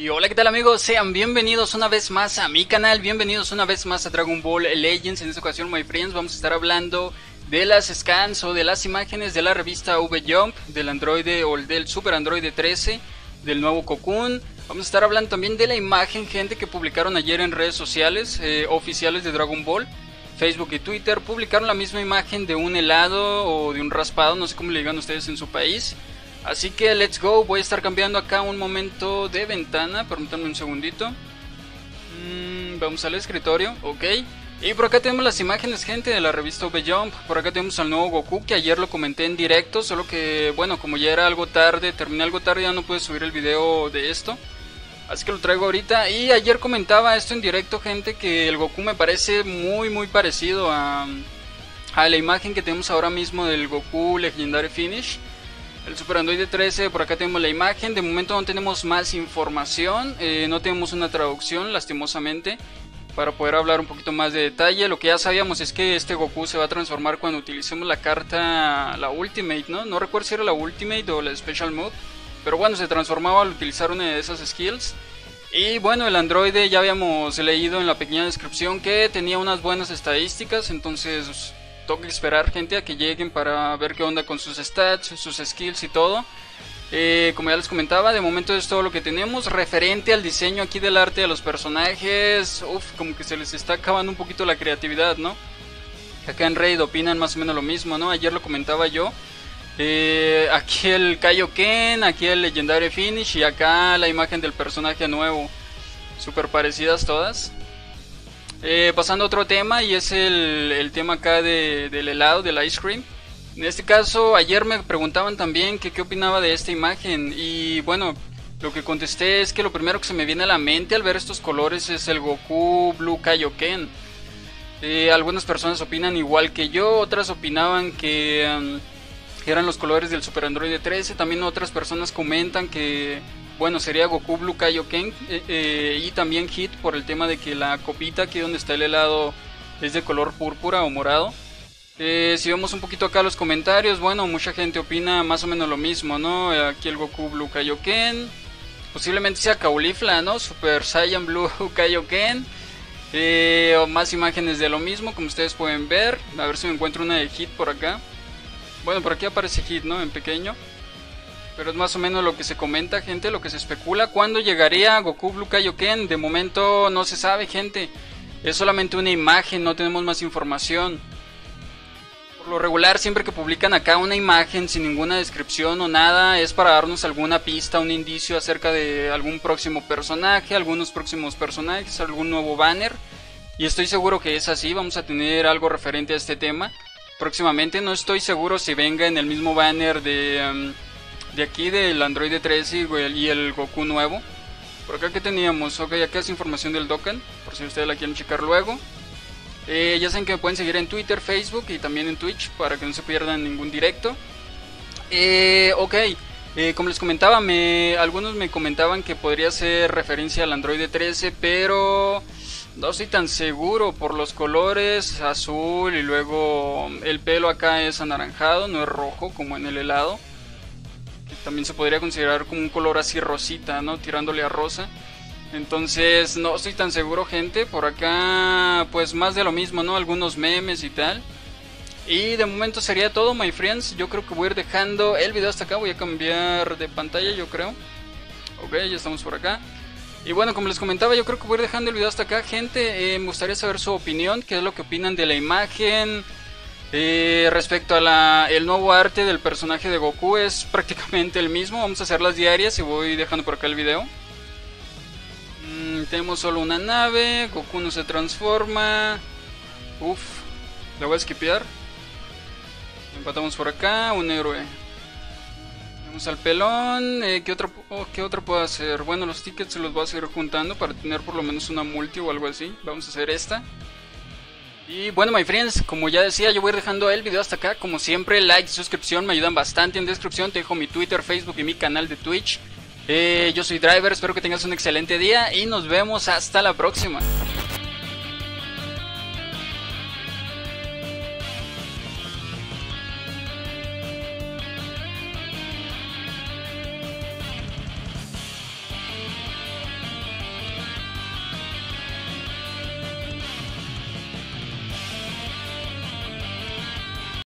Y hola qué tal amigos, sean bienvenidos una vez más a mi canal, bienvenidos una vez más a Dragon Ball Legends, en esta ocasión my friends vamos a estar hablando de las scans o de las imágenes de la revista V-Jump, del androide o del Super Android 13, del nuevo Cocoon, vamos a estar hablando también de la imagen gente que publicaron ayer en redes sociales eh, oficiales de Dragon Ball, Facebook y Twitter, publicaron la misma imagen de un helado o de un raspado, no sé cómo le digan ustedes en su país, Así que let's go, voy a estar cambiando acá un momento de ventana, permítanme un segundito. Mm, vamos al escritorio, ok. Y por acá tenemos las imágenes, gente, de la revista V-Jump. Por acá tenemos al nuevo Goku, que ayer lo comenté en directo, solo que, bueno, como ya era algo tarde, terminé algo tarde, ya no pude subir el video de esto. Así que lo traigo ahorita. Y ayer comentaba esto en directo, gente, que el Goku me parece muy, muy parecido a, a la imagen que tenemos ahora mismo del Goku Legendary Finish. El Super Android 13, por acá tenemos la imagen. De momento no tenemos más información. Eh, no tenemos una traducción, lastimosamente. Para poder hablar un poquito más de detalle. Lo que ya sabíamos es que este Goku se va a transformar cuando utilicemos la carta, la Ultimate, ¿no? No recuerdo si era la Ultimate o la Special Mode. Pero bueno, se transformaba al utilizar una de esas skills. Y bueno, el androide ya habíamos leído en la pequeña descripción que tenía unas buenas estadísticas. Entonces toca esperar gente a que lleguen para ver qué onda con sus stats, sus skills y todo. Eh, como ya les comentaba, de momento es todo lo que tenemos. Referente al diseño aquí del arte de los personajes, uff, como que se les está acabando un poquito la creatividad, ¿no? Acá en Raid opinan más o menos lo mismo, ¿no? Ayer lo comentaba yo. Eh, aquí el Kaioken, aquí el Legendary Finish y acá la imagen del personaje nuevo. Super parecidas todas. Eh, pasando a otro tema y es el, tema acá del helado, del ice cream. En este caso, ayer me preguntaban también que qué opinaba de esta imagen y bueno, lo que contesté es que lo primero que se me viene a la mente al ver estos colores es el Goku Blue Kaioken. Eh, algunas personas opinan igual que yo, otras opinaban que um, eran los colores del Super Android 13. También otras personas comentan que bueno, sería Goku Blue Kaioken eh, eh, y también Hit por el tema de que la copita aquí donde está el helado es de color púrpura o morado. Eh, si vemos un poquito acá los comentarios, bueno, mucha gente opina más o menos lo mismo, ¿no? Aquí el Goku Blue Kaioken, posiblemente sea Caulifla, ¿no? Super Saiyan Blue Kaioken. o más imágenes de lo mismo, como ustedes pueden ver. A ver si me encuentro una de Hit por acá. Bueno, por aquí aparece Hit, ¿no? En pequeño. Pero es más o menos lo que se comenta, gente, lo que se especula. ¿Cuándo llegaría Goku Blue Kaioken? De momento no se sabe, gente. Es solamente una imagen, no tenemos más información. Por lo regular, siempre que publican acá una imagen sin ninguna descripción o nada, es para darnos alguna pista, un indicio acerca de algún próximo personaje, algunos próximos personajes, algún nuevo banner. Y estoy seguro que es así, vamos a tener algo referente a este tema. Próximamente no estoy seguro si venga en el mismo banner de... Um, de aquí del Android 13 y el Goku nuevo. Por acá que teníamos, ok, acá es información del Dokkan, por si ustedes la quieren checar luego. Eh, ya saben que me pueden seguir en Twitter, Facebook y también en Twitch para que no se pierdan ningún directo. Eh, ok, eh, como les comentaba, me, algunos me comentaban que podría ser referencia al Android 13, pero no estoy tan seguro por los colores azul y luego el pelo acá es anaranjado, no es rojo como en el helado también se podría considerar como un color así rosita, ¿no? Tirándole a rosa. Entonces, no estoy tan seguro, gente. Por acá, pues más de lo mismo, ¿no? Algunos memes y tal. Y de momento sería todo, my friends. Yo creo que voy a ir dejando el video hasta acá. Voy a cambiar de pantalla, yo creo. Ok, ya estamos por acá. Y bueno, como les comentaba, yo creo que voy a ir dejando el video hasta acá, gente. Eh, me gustaría saber su opinión, qué es lo que opinan de la imagen. Eh, respecto a la, el nuevo arte del personaje de Goku es prácticamente el mismo. Vamos a hacer las diarias y voy dejando por acá el video. Mm, tenemos solo una nave. Goku no se transforma. Uf, la voy a skipear. Empatamos por acá. Un héroe. Vamos al pelón. Eh, ¿qué, otro, oh, ¿Qué otro puedo hacer? Bueno, los tickets se los voy a seguir juntando para tener por lo menos una multi o algo así. Vamos a hacer esta. Y bueno, my friends, como ya decía, yo voy dejando el video hasta acá. Como siempre, like y suscripción me ayudan bastante. En descripción te dejo mi Twitter, Facebook y mi canal de Twitch. Eh, yo soy Driver, espero que tengas un excelente día y nos vemos hasta la próxima.